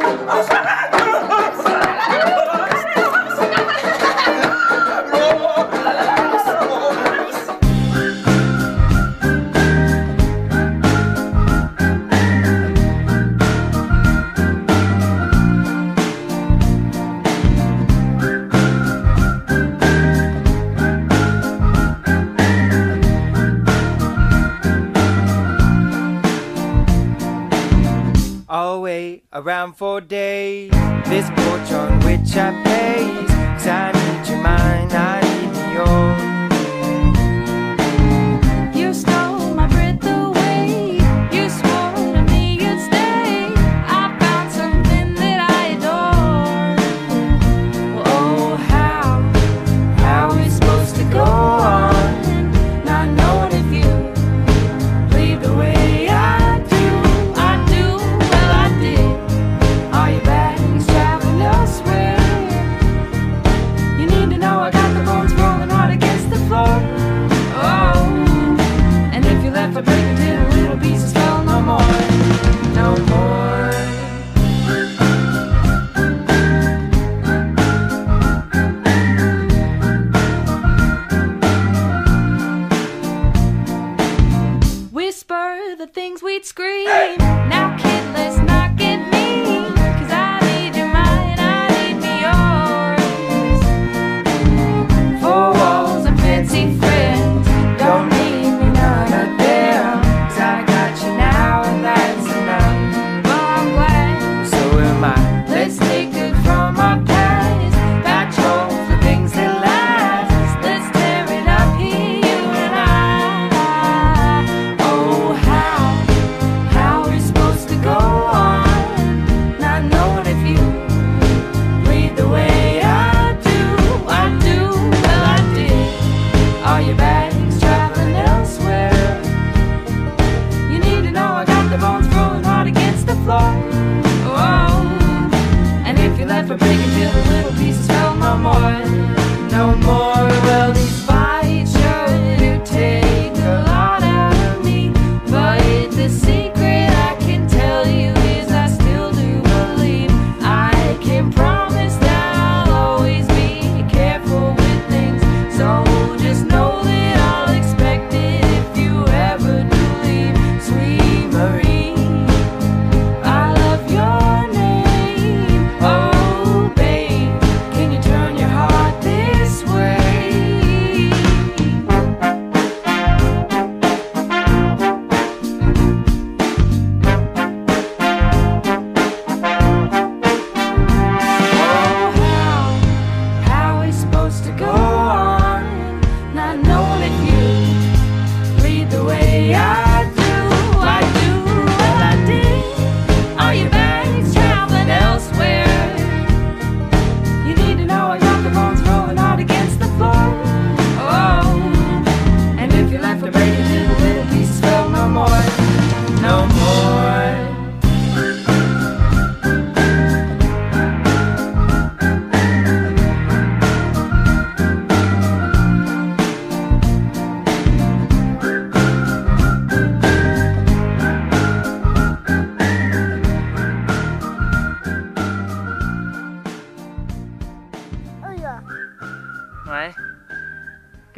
啊 啊 Around for days, this porch on which I pace.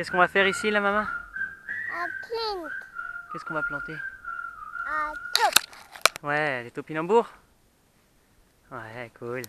Qu'est-ce qu'on va faire ici, la maman? Un Qu'est-ce qu'on va planter? Un top. Ouais, les topinambours Ouais, cool.